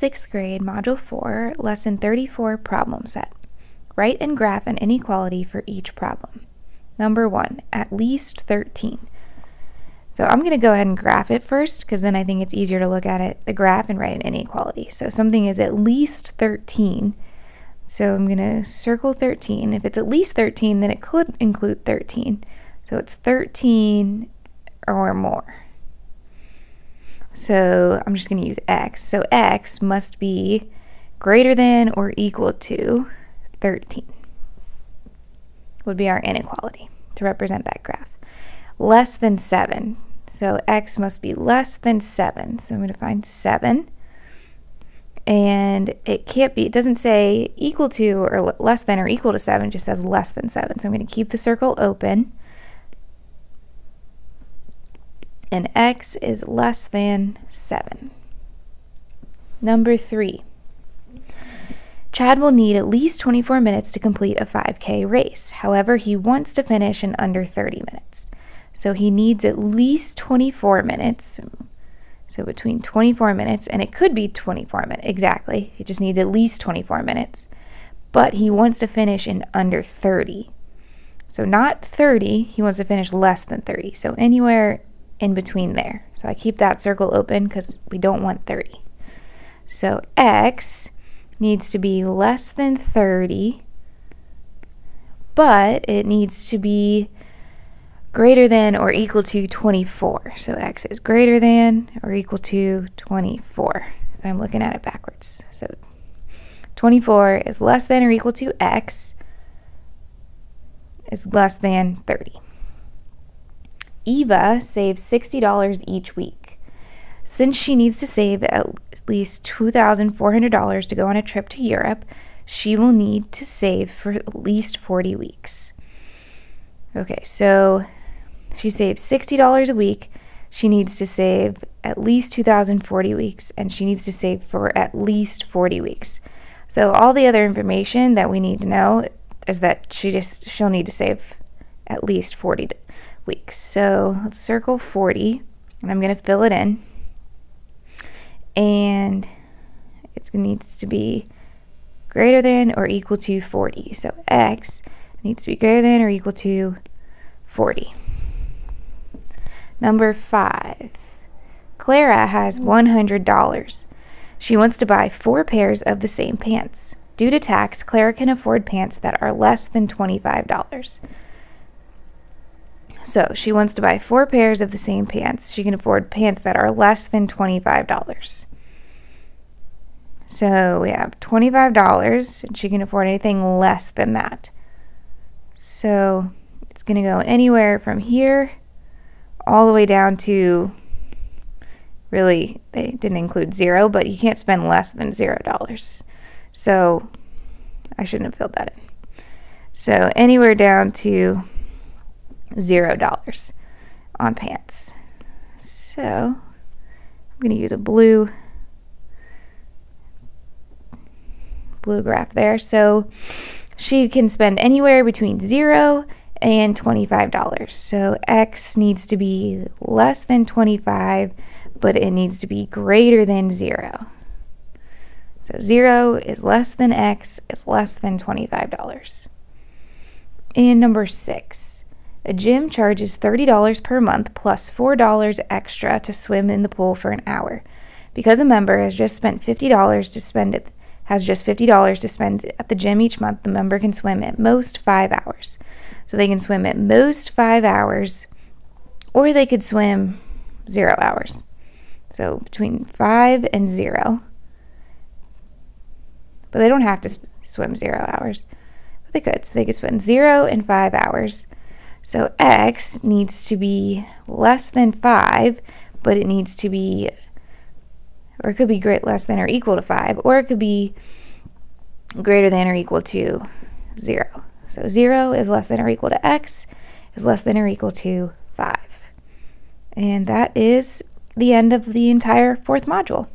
Sixth grade, Module 4, Lesson 34, Problem Set. Write and graph an inequality for each problem. Number one, at least 13. So I'm going to go ahead and graph it first because then I think it's easier to look at it, the graph, and write an inequality. So something is at least 13. So I'm going to circle 13. If it's at least 13, then it could include 13. So it's 13 or more. So I'm just going to use x. So x must be greater than or equal to 13 would be our inequality to represent that graph. Less than 7. So x must be less than 7. So I'm going to find 7. And it can't be, it doesn't say equal to or less than or equal to 7, it just says less than 7. So I'm going to keep the circle open. And x is less than 7. Number 3. Chad will need at least 24 minutes to complete a 5K race. However, he wants to finish in under 30 minutes. So he needs at least 24 minutes. So between 24 minutes, and it could be 24 minutes, exactly. He just needs at least 24 minutes. But he wants to finish in under 30. So not 30, he wants to finish less than 30. So anywhere in between there. So I keep that circle open because we don't want 30. So x needs to be less than 30, but it needs to be greater than or equal to 24. So x is greater than or equal to 24 if I'm looking at it backwards. So 24 is less than or equal to x is less than 30. Eva saves $60 each week. Since she needs to save at least $2,400 to go on a trip to Europe, she will need to save for at least 40 weeks. Okay, so she saves $60 a week. She needs to save at least 2,040 weeks, and she needs to save for at least 40 weeks. So all the other information that we need to know is that she just she'll need to save at least 40 weeks. So let's circle 40 and I'm going to fill it in. And it needs to be greater than or equal to 40. So x needs to be greater than or equal to 40. Number five, Clara has $100. She wants to buy four pairs of the same pants. Due to tax, Clara can afford pants that are less than $25. So she wants to buy four pairs of the same pants. She can afford pants that are less than $25. So we have $25 and she can afford anything less than that. So it's going to go anywhere from here all the way down to really, they didn't include zero, but you can't spend less than $0. So I shouldn't have filled that in. So anywhere down to zero dollars on pants. So I'm going to use a blue blue graph there. So she can spend anywhere between zero and $25. So X needs to be less than 25, but it needs to be greater than zero. So zero is less than X is less than $25. And number six, a gym charges $30 per month plus $4 extra to swim in the pool for an hour. Because a member has just spent $50 to spend it has just $50 to spend at the gym each month, the member can swim at most 5 hours. So they can swim at most 5 hours or they could swim 0 hours. So between 5 and 0. But they don't have to swim 0 hours. But they could. So they could spend 0 and 5 hours so x needs to be less than 5, but it needs to be, or it could be great less than or equal to 5, or it could be greater than or equal to 0. So 0 is less than or equal to x is less than or equal to 5. And that is the end of the entire fourth module.